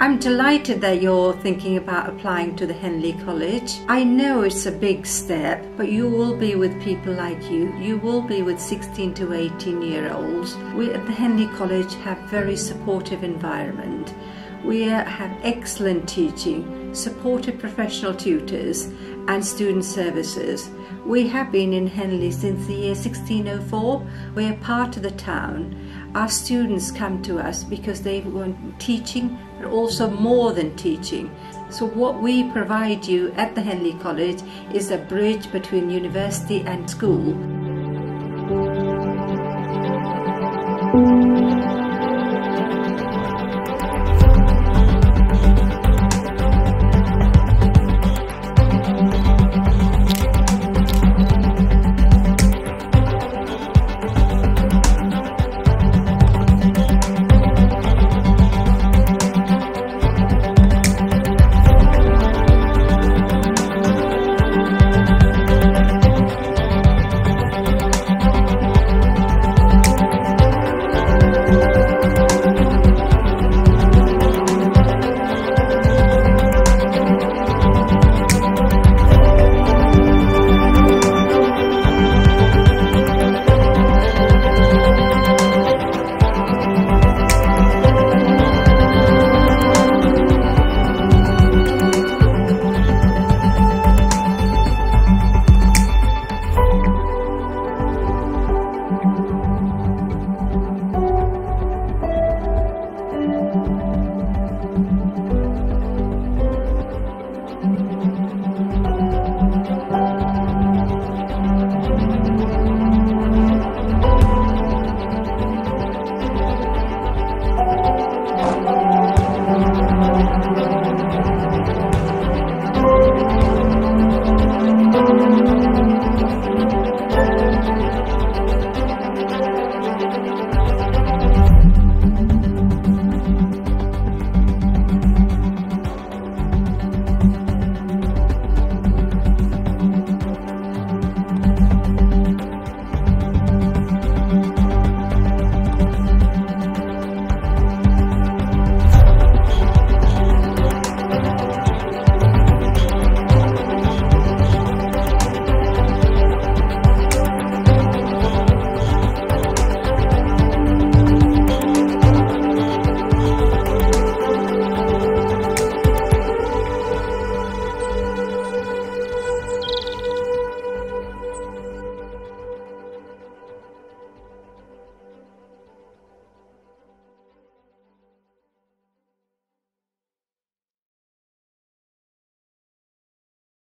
I'm delighted that you're thinking about applying to the Henley College. I know it's a big step, but you will be with people like you. You will be with 16 to 18 year olds. We at the Henley College have very supportive environment. We uh, have excellent teaching, supportive professional tutors and student services. We have been in Henley since the year 1604. We are part of the town. Our students come to us because they want teaching, but also more than teaching. So what we provide you at the Henley College is a bridge between university and school.